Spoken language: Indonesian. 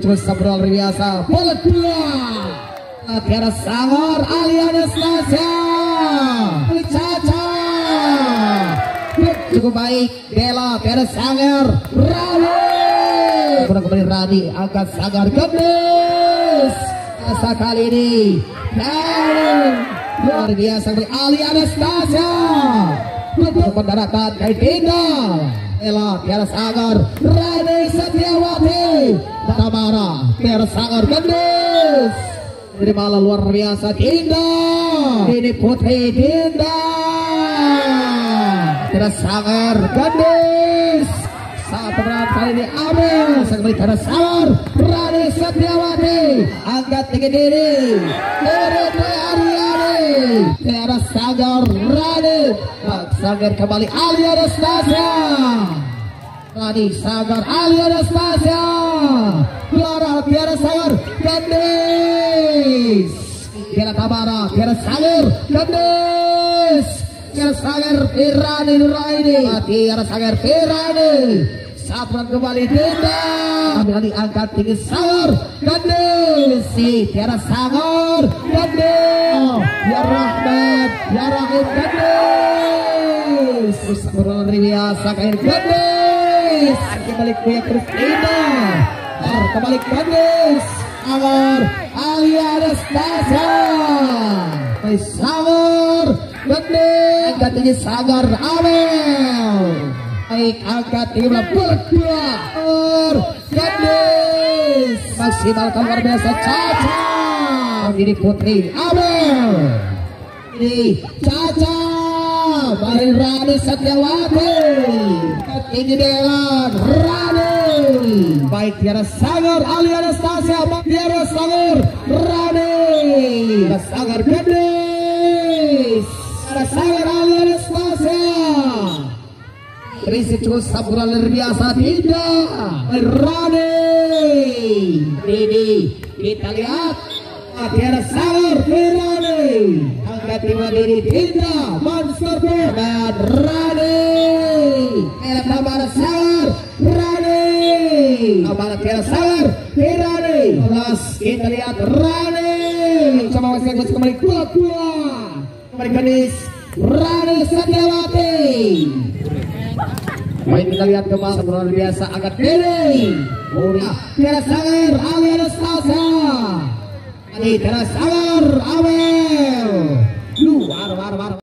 Terus sabrol biasa bola dua Tiara Sangor Aliana Selasa Caca. Cukup baik Dela Tiara Sangor Rani kurang kembali Rani angkat Sangor Gemes. Asa kali ini Dan luar biasa kembali Aliana Selasa untuk pendaratan dari Ela Tiara Sangor Rani Setiawati Tamara Tiara Sangor Gemes dari malah luar biasa Dinda. Ini Putri Dinda. Tiara Sangor Gemes saat berat kali ini Amel kembali Tiara Sangor Rani Setiawati. Angkat tinggi diri. Tiara Sangor Rani Sangor kembali. Aliana Stasia Rani Sangor Aliana Stasia Clara Tiara Sangor Gendis Tiara Tabara Tiara Sangor Gendis Tiara Sangor Irani Nuraini. Tiara Sangor Irani. Sabran kembali Dinda. Kembali angkat tinggi Sangor Gendis Si Tiara Sangor Gendis Ya Rahmat Ya Rahim Gendis Terus luar biasa kain Gendis Kembali kuya terus Sangor Aliana Stasa Sangor Gendis Angkat tinggi Sangor Amel. Baik angkat tinggi bola dua. Gendis Maksimalkan luar biasa. Caca. Ini Putri Amel Ini Caca Baik Rani Setiawati. Ini Dewan Rani. Baik Tiara Sangor Ali Anastasia Tiara Sangor Rani. Sangor Gendis. Tiara Sangor Ali Anastasia. Terisi cukup saburan luar biasa tidak. Rani. Ini kita lihat. Tiara Sangor Rani Tiba diri Monster dan Rani Sangor Rani Tiara Sangor Rani Las kita lihat Rani Coba masih kembali dua dua Kembali Rani Baik kita lihat kembali luar biasa angkat diri. Ali Tiara Sangor Awel. Luar, luar, luar.